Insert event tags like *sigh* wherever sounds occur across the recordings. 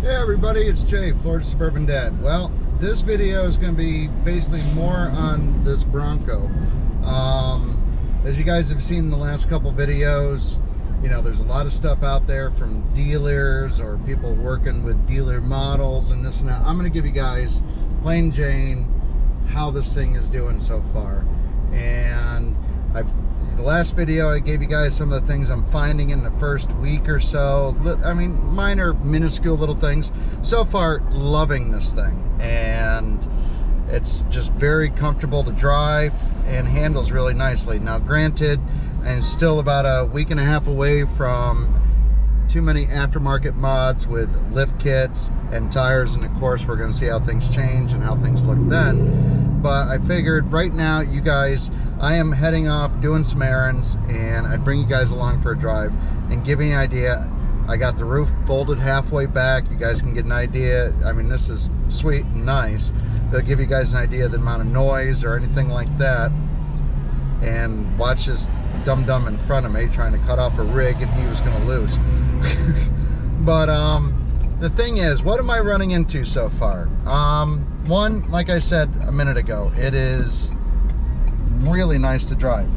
Hey everybody, it's Jay, Florida Suburban Dad. Well, this video is going to be basically more on this Bronco. Um, as you guys have seen in the last couple videos, you know, there's a lot of stuff out there from dealers or people working with dealer models and this and that. I'm going to give you guys, plain Jane, how this thing is doing so far. And I, the last video I gave you guys some of the things I'm finding in the first week or so. I mean, minor, minuscule little things. So far, loving this thing. And it's just very comfortable to drive and handles really nicely. Now, granted, I'm still about a week and a half away from too many aftermarket mods with lift kits and tires and of course we're going to see how things change and how things look then but I figured right now you guys I am heading off doing some errands and I'd bring you guys along for a drive and give you an idea. I got the roof folded halfway back. You guys can get an idea. I mean this is sweet and nice. They'll give you guys an idea of the amount of noise or anything like that. And watch this dum-dum in front of me trying to cut off a rig and he was going to lose. *laughs* but um, the thing is, what am I running into so far? Um, one, like I said a minute ago, it is really nice to drive.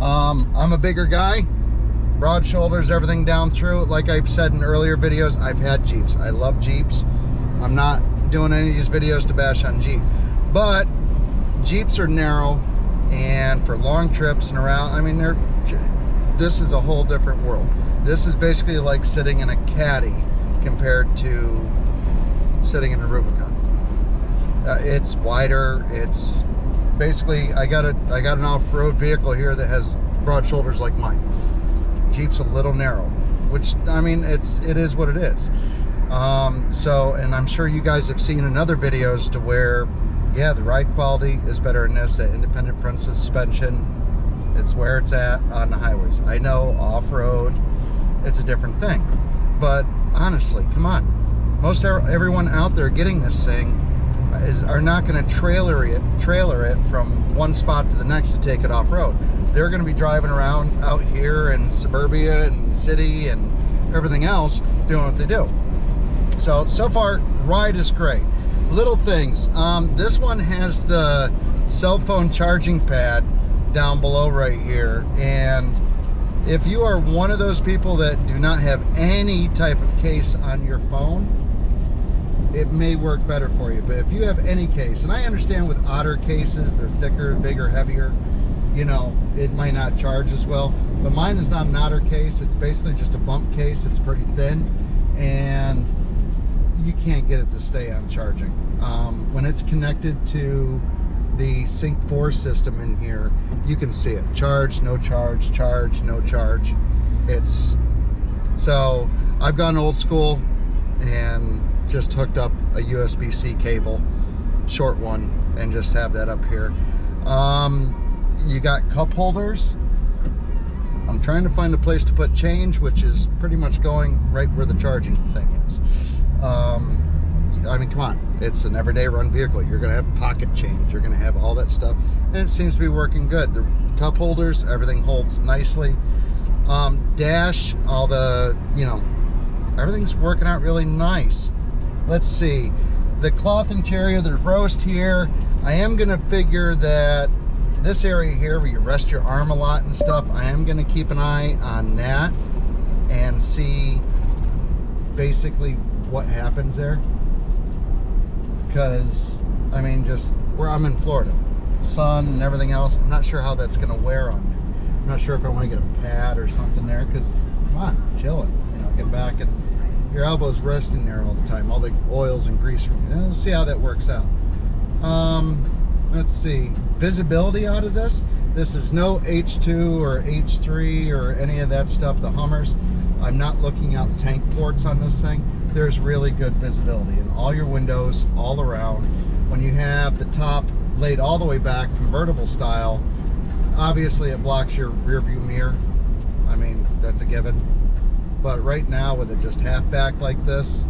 Um, I'm a bigger guy, broad shoulders, everything down through. Like I've said in earlier videos, I've had Jeeps. I love Jeeps. I'm not doing any of these videos to bash on Jeep. But Jeeps are narrow and for long trips and around i mean they're this is a whole different world this is basically like sitting in a caddy compared to sitting in a rubicon uh, it's wider it's basically i got a i got an off-road vehicle here that has broad shoulders like mine jeep's a little narrow which i mean it's it is what it is um, so and i'm sure you guys have seen in other videos to where yeah, the ride quality is better in this. The independent front suspension, it's where it's at on the highways. I know off-road, it's a different thing. But honestly, come on. Most everyone out there getting this thing is are not going to trailer it, trailer it from one spot to the next to take it off-road. They're going to be driving around out here in suburbia and city and everything else doing what they do. So, so far, ride is great little things. Um, this one has the cell phone charging pad down below right here. And if you are one of those people that do not have any type of case on your phone, it may work better for you. But if you have any case, and I understand with otter cases, they're thicker, bigger, heavier, you know, it might not charge as well. But mine is not an otter case. It's basically just a bump case. It's pretty thin. And you can't get it to stay on charging. Um, when it's connected to the Sync 4 system in here, you can see it. Charge, no charge, charge, no charge. It's, so I've gone old school and just hooked up a USB-C cable, short one, and just have that up here. Um, you got cup holders. I'm trying to find a place to put change, which is pretty much going right where the charging thing is. Um, I mean, come on, it's an everyday run vehicle. You're gonna have pocket change, you're gonna have all that stuff, and it seems to be working good. The cup holders, everything holds nicely. Um, dash, all the, you know, everything's working out really nice. Let's see, the cloth interior, the roast here, I am gonna figure that this area here where you rest your arm a lot and stuff, I am gonna keep an eye on that and see basically what happens there. Because, I mean, just where I'm in Florida, sun and everything else, I'm not sure how that's to wear on me. I'm not sure if I want to get a pad or something there because, come on, chilling. You know, get back and your elbow's resting there all the time. All the oils and grease from you. Let's see how that works out. Um, let's see. Visibility out of this. This is no H2 or H3 or any of that stuff, the Hummers. I'm not looking out tank ports on this thing there's really good visibility in all your windows all around. When you have the top laid all the way back, convertible style, obviously it blocks your rear view mirror. I mean, that's a given. But right now with it just half back like this,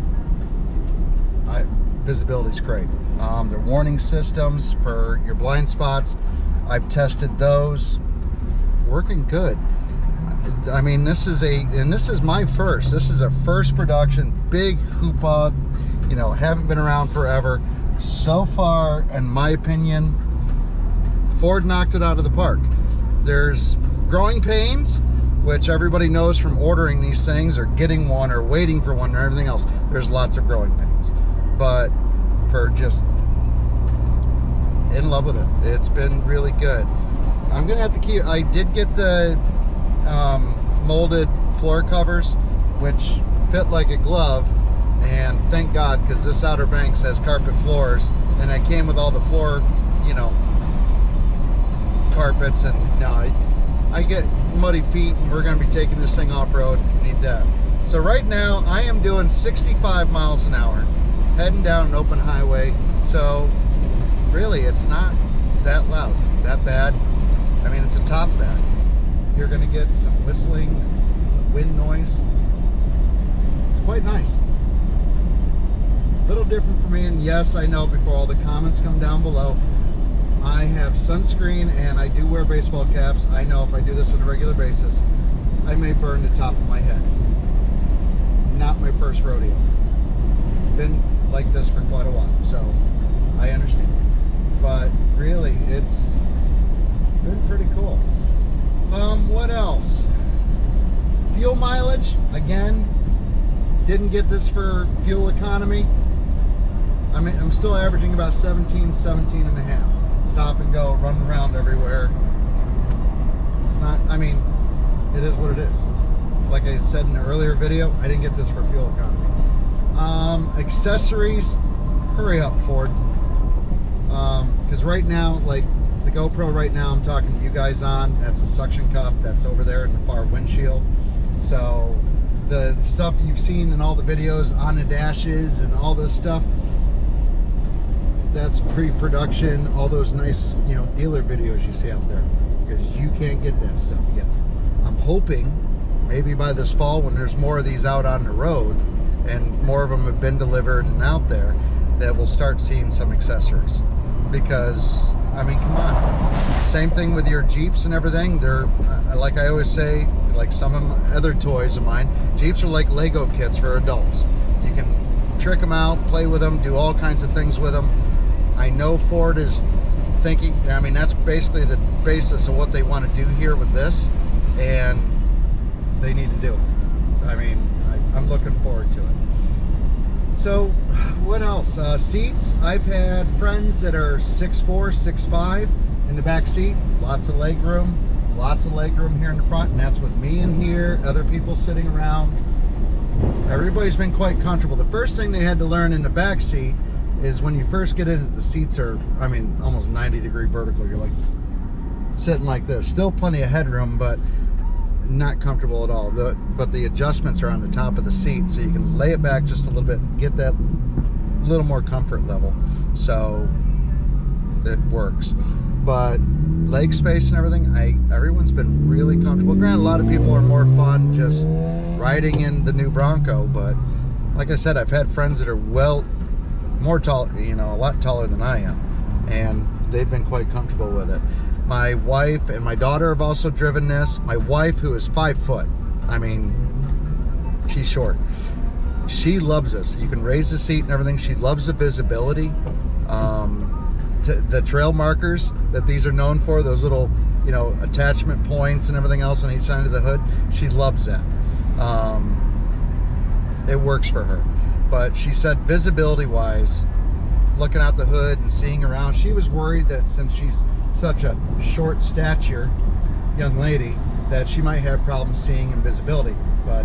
I, visibility's great. Um, are warning systems for your blind spots. I've tested those. Working good. I mean, this is a, and this is my first. This is a first production, big hoopah. You know, haven't been around forever. So far, in my opinion, Ford knocked it out of the park. There's growing pains, which everybody knows from ordering these things or getting one or waiting for one or everything else. There's lots of growing pains. But for just in love with it. It's been really good. I'm gonna have to keep, I did get the um, molded floor covers, which fit like a glove. And thank God, because this Outer Banks has carpet floors, and I came with all the floor, you know, carpets, and now I, I get muddy feet, and we're going to be taking this thing off-road. Need that. So right now, I am doing 65 miles an hour, heading down an open highway. So really, it's not that loud, that bad. I mean, it's a top bad. You're going to get some whistling, wind noise. It's quite nice. A little different for me, and yes, I know before all the comments come down below, I have sunscreen and I do wear baseball caps. I know if I do this on a regular basis, I may burn the top of my head. Not my first rodeo. Been like this for quite a while, so I understand. But really, it's been pretty cool. Um, what else? Fuel mileage, again, didn't get this for fuel economy. I mean, I'm still averaging about 17, 17 and a half. Stop and go, run around everywhere. It's not, I mean, it is what it is. Like I said in an earlier video, I didn't get this for fuel economy. Um, accessories, hurry up, Ford. Because um, right now, like the GoPro right now I'm talking to you guys on, that's a suction cup that's over there in the far windshield. So the stuff you've seen in all the videos on the dashes and all this stuff, that's pre-production, all those nice, you know, dealer videos you see out there. Because you can't get that stuff yet. I'm hoping maybe by this fall when there's more of these out on the road and more of them have been delivered and out there, that we'll start seeing some accessories. Because I mean, come on. Same thing with your Jeeps and everything. They're, uh, like I always say, like some of my other toys of mine, Jeeps are like Lego kits for adults. You can trick them out, play with them, do all kinds of things with them. I know Ford is thinking, I mean, that's basically the basis of what they want to do here with this, and they need to do it. I mean, I, I'm looking forward to it. So, what else? Uh, seats. I've had friends that are 6'4", 6'5", in the back seat. Lots of leg room. Lots of leg room here in the front, and that's with me in here, other people sitting around. Everybody's been quite comfortable. The first thing they had to learn in the back seat is when you first get in, the seats are, I mean, almost 90 degree vertical. You're like sitting like this. Still plenty of headroom, but not comfortable at all. The, but the adjustments are on the top of the seat, so you can lay it back just a little bit, get that little more comfort level. So it works. But leg space and everything, I everyone's been really comfortable. Granted, a lot of people are more fun just riding in the new Bronco, but like I said, I've had friends that are well more tall, you know, a lot taller than I am, and they've been quite comfortable with it. My wife and my daughter have also driven this. My wife, who is five foot, I mean, she's short. She loves this. You can raise the seat and everything. She loves the visibility. Um, the trail markers that these are known for, those little, you know, attachment points and everything else on each side of the hood. She loves that. Um, it works for her. But she said visibility wise, looking out the hood and seeing around, she was worried that since she's such a short stature young lady that she might have problems seeing and visibility, but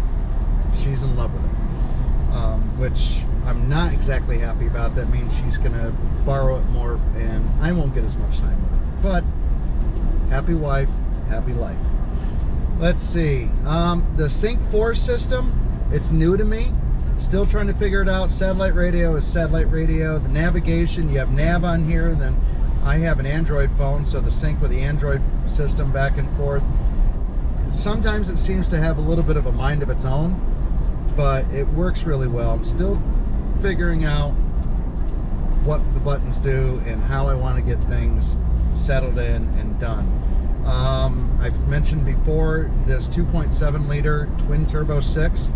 she's in love with it, um, which I'm not exactly happy about. That means she's going to borrow it more, and I won't get as much time with it. But happy wife, happy life. Let's see. Um, the Sync 4 system, it's new to me. Still trying to figure it out. Satellite radio is satellite radio. The navigation, you have nav on here, then I have an Android phone, so the sync with the Android system back and forth. Sometimes it seems to have a little bit of a mind of its own, but it works really well. I'm still figuring out what the buttons do and how I want to get things settled in and done. Um, I've mentioned before this 2.7 liter twin turbo six.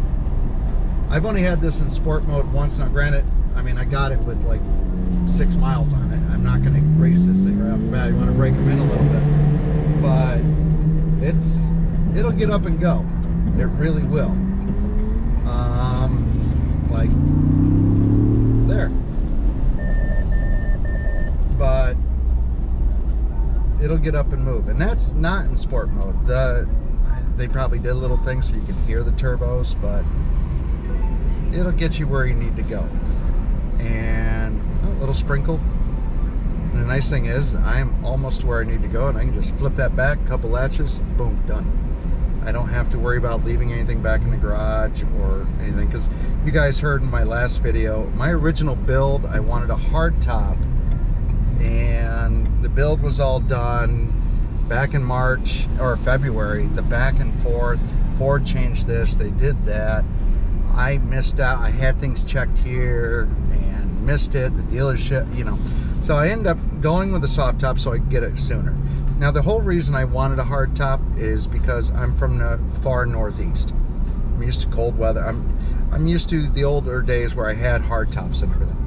I've only had this in sport mode once. Now, granted, I mean, I got it with like six miles on it. I'm not going to race this thing right off the bat. You want to break them in a little bit, but it's it'll get up and go. It really will. Um, like there. But it'll get up and move. And that's not in sport mode. The they probably did little things so you can hear the turbos, but it'll get you where you need to go. And a little sprinkle. And the nice thing is, I'm almost where I need to go, and I can just flip that back, couple latches, boom, done. I don't have to worry about leaving anything back in the garage or anything because you guys heard in my last video my original build I wanted a hard top and the build was all done back in March or February the back and forth Ford changed this they did that I missed out. I had things checked here and missed it the dealership you know. So I ended up going with the soft top so I could get it sooner. Now the whole reason I wanted a hard top is because I'm from the far northeast. I'm used to cold weather. I'm I'm used to the older days where I had hard tops and everything.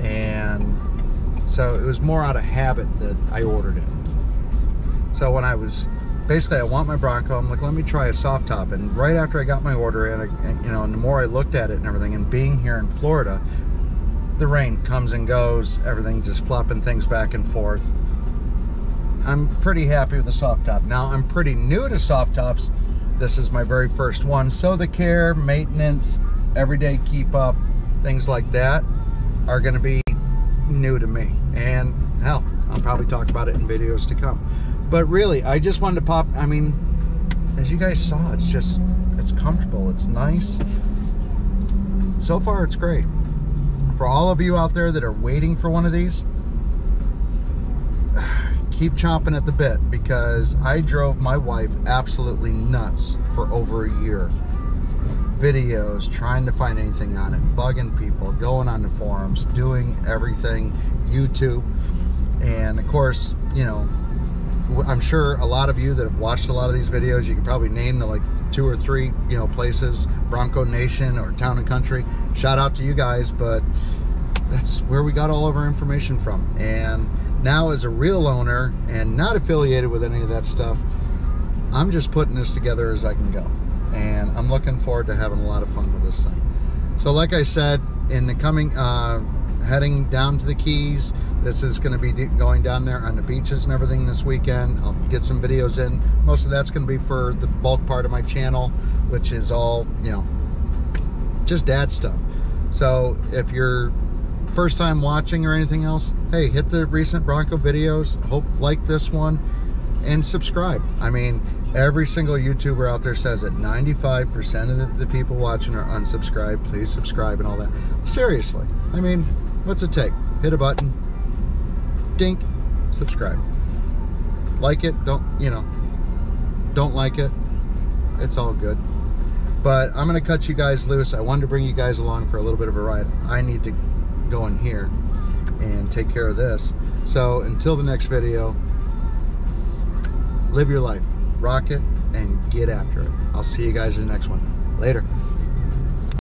And so it was more out of habit that I ordered it. So when I was, basically I want my Bronco, I'm like, let me try a soft top. And right after I got my order and, I, you know, and the more I looked at it and everything, and being here in Florida, the rain comes and goes, everything just flopping things back and forth. I'm pretty happy with the soft top. Now I'm pretty new to soft tops. This is my very first one. So the care, maintenance, everyday keep up, things like that are gonna be new to me. And hell, I'll probably talk about it in videos to come. But really, I just wanted to pop, I mean, as you guys saw, it's just, it's comfortable, it's nice. So far, it's great. For all of you out there that are waiting for one of these, *sighs* keep chomping at the bit because I drove my wife absolutely nuts for over a year videos, trying to find anything on it, bugging people, going on the forums, doing everything, YouTube. And of course, you know, I'm sure a lot of you that have watched a lot of these videos, you can probably name the like two or three, you know, places, Bronco Nation or Town and Country. Shout out to you guys, but that's where we got all of our information from. And now as a real owner and not affiliated with any of that stuff, I'm just putting this together as I can go and I'm looking forward to having a lot of fun with this thing. So like I said, in the coming, uh, heading down to the Keys, this is going to be going down there on the beaches and everything this weekend. I'll get some videos in. Most of that's going to be for the bulk part of my channel, which is all, you know, just dad stuff. So if you're first time watching or anything else, hey, hit the recent Bronco videos. Hope like this one and subscribe. I mean, every single YouTuber out there says it. 95% of the, the, people watching are unsubscribed. Please subscribe and all that. Seriously. I mean, what's it take? Hit a button, dink, subscribe. Like it, don't, you know, don't like it. It's all good. But I'm to cut you guys loose. I wanted to bring you guys along for a little bit of a ride. I need to go in here and take care of this. So until the next video, live your life, rock it, and get after it. I'll see you guys in the next one. Later.